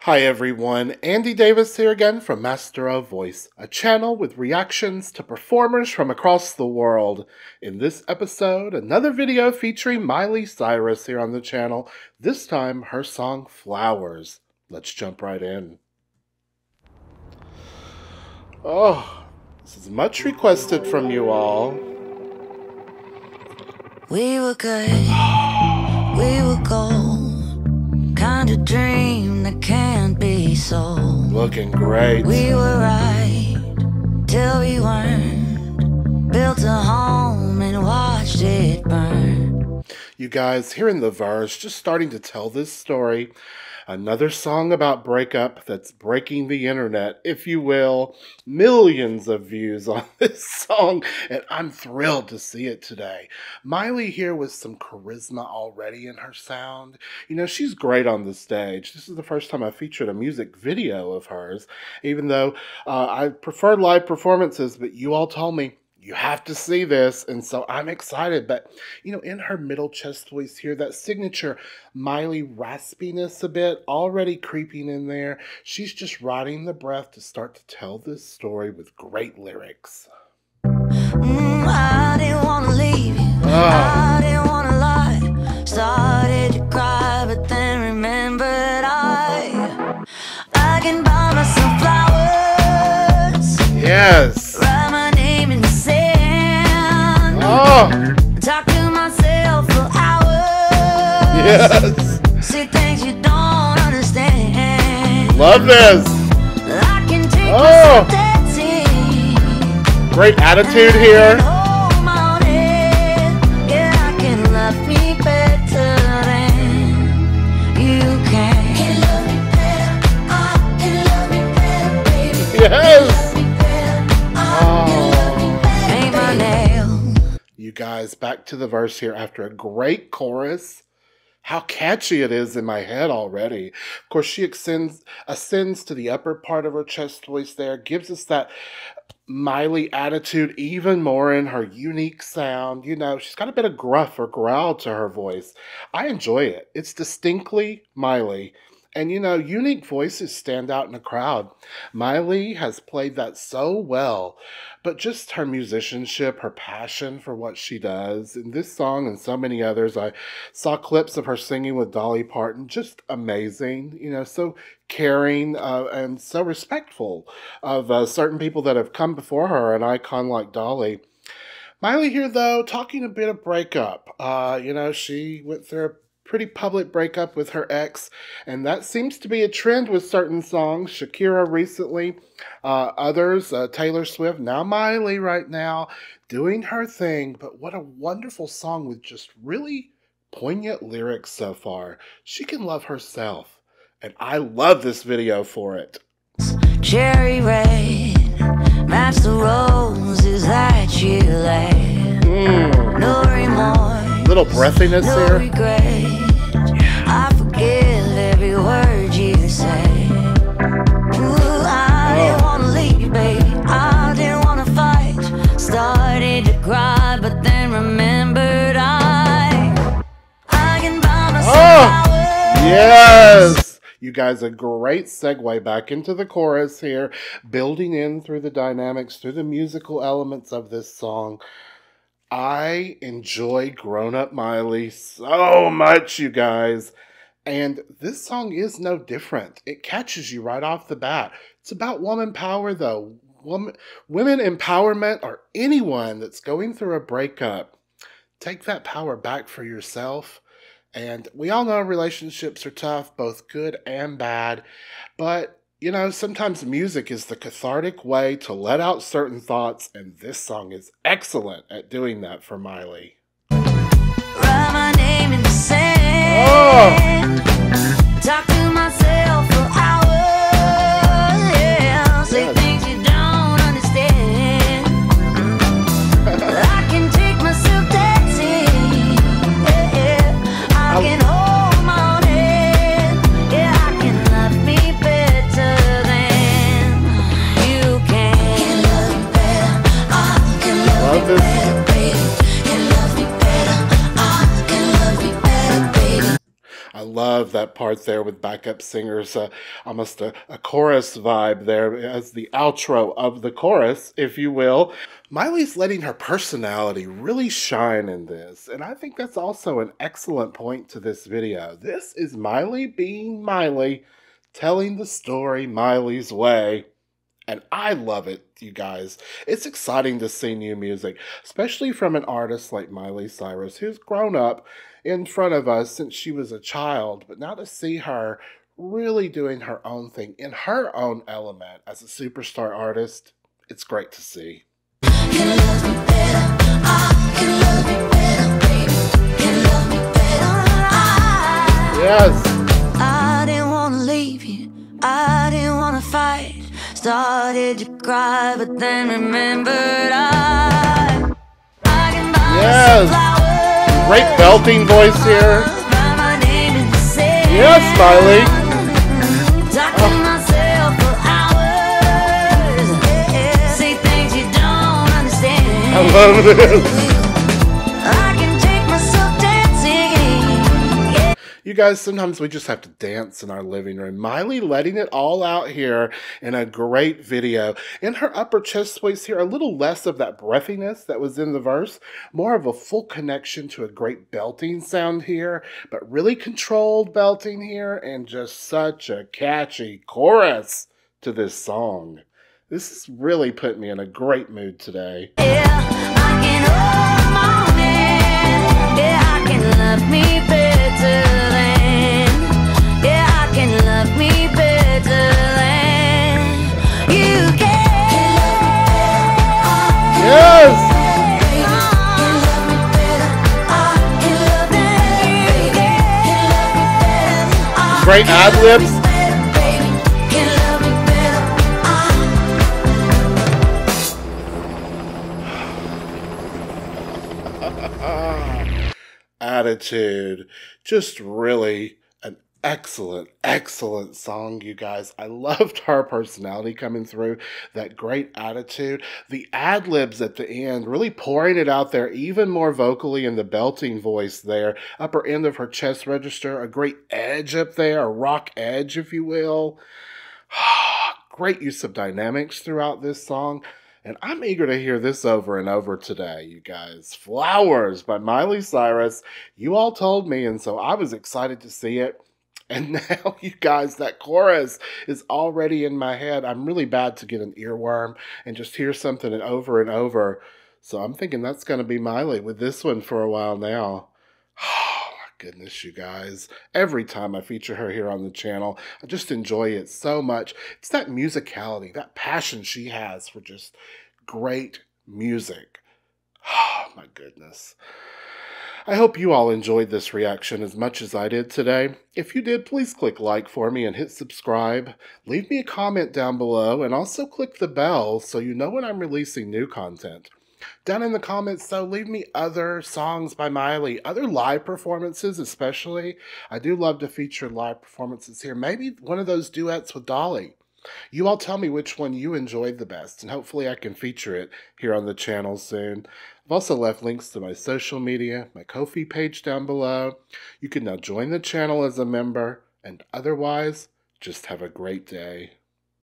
Hi everyone, Andy Davis here again from Master of Voice, a channel with reactions to performers from across the world. In this episode, another video featuring Miley Cyrus here on the channel, this time her song Flowers. Let's jump right in. Oh, this is much requested from you all. We were good, we were gold, kind of dream that can't be sold. Looking great. We were right till we weren't. Built a home and watched it burn. You guys, hearing the verse, just starting to tell this story Another song about breakup that's breaking the internet, if you will. Millions of views on this song, and I'm thrilled to see it today. Miley here with some charisma already in her sound. You know, she's great on the stage. This is the first time I featured a music video of hers, even though uh, I prefer live performances, but you all told me you have to see this. And so I'm excited. But, you know, in her middle chest voice here, that signature Miley raspiness a bit already creeping in there. She's just riding the breath to start to tell this story with great lyrics. Mm, I didn't want to leave you. Oh. I didn't want to lie. Started to cry, but then remembered I, I can buy myself flowers. Yes. Oh. Talk to myself for hours. Yes. See things you don't understand. Love this. oh. Great attitude here. Back to the verse here after a great chorus. How catchy it is in my head already. Of course, she ascends, ascends to the upper part of her chest voice there, gives us that Miley attitude even more in her unique sound. You know, she's got a bit of gruff or growl to her voice. I enjoy it. It's distinctly Miley. And you know, unique voices stand out in a crowd. Miley has played that so well, but just her musicianship, her passion for what she does, in this song and so many others, I saw clips of her singing with Dolly Parton, just amazing. You know, so caring uh, and so respectful of uh, certain people that have come before her, an icon like Dolly. Miley here, though, talking a bit of breakup. Uh, you know, she went through a pretty public breakup with her ex, and that seems to be a trend with certain songs. Shakira recently, uh, others, uh, Taylor Swift, now Miley right now, doing her thing. But what a wonderful song with just really poignant lyrics so far. She can love herself, and I love this video for it. Cherry red, match the roses that you laid. Mm. No remorse little breathiness no here. I You guys, a great segue back into the chorus here, building in through the dynamics, through the musical elements of this song. I enjoy Grown Up Miley so much, you guys. And this song is no different. It catches you right off the bat. It's about woman power, though. Woman, women empowerment, or anyone that's going through a breakup. Take that power back for yourself. And we all know relationships are tough, both good and bad. But you know, sometimes music is the cathartic way to let out certain thoughts, and this song is excellent at doing that for Miley. Oh. Love that part there with backup singers, uh, almost a, a chorus vibe there as the outro of the chorus, if you will. Miley's letting her personality really shine in this, and I think that's also an excellent point to this video. This is Miley being Miley, telling the story Miley's way. And I love it, you guys. It's exciting to see new music, especially from an artist like Miley Cyrus, who's grown up in front of us since she was a child. But now to see her really doing her own thing in her own element as a superstar artist, it's great to see. Yes. I didn't wanna leave you. I didn't wanna fight. Started to cry, but then remembered I. I can buy Yes. Great belting voice here. write my name in the sand. Yes, Miley. Talk to myself for hours. Say things you don't understand. I love this. Guys, sometimes we just have to dance in our living room. Miley letting it all out here in a great video. In her upper chest voice here, a little less of that breathiness that was in the verse, more of a full connection to a great belting sound here, but really controlled belting here, and just such a catchy chorus to this song. This has really put me in a great mood today. Yeah, Yes! Great ad libs. attitude. Just really excellent, excellent song, you guys. I loved her personality coming through, that great attitude. The ad libs at the end, really pouring it out there even more vocally in the belting voice there, upper end of her chest register, a great edge up there, a rock edge, if you will. great use of dynamics throughout this song. And I'm eager to hear this over and over today, you guys. Flowers by Miley Cyrus. You all told me, and so I was excited to see it. And now, you guys, that chorus is already in my head. I'm really bad to get an earworm and just hear something and over and over. So I'm thinking that's going to be Miley with this one for a while now. Oh, my goodness, you guys. Every time I feature her here on the channel, I just enjoy it so much. It's that musicality, that passion she has for just great music. Oh, my goodness. I hope you all enjoyed this reaction as much as I did today. If you did, please click like for me and hit subscribe. Leave me a comment down below and also click the bell so you know when I'm releasing new content. Down in the comments, though, leave me other songs by Miley, other live performances, especially. I do love to feature live performances here. Maybe one of those duets with Dolly. You all tell me which one you enjoyed the best, and hopefully I can feature it here on the channel soon. I've also left links to my social media, my Ko-fi page down below. You can now join the channel as a member, and otherwise, just have a great day.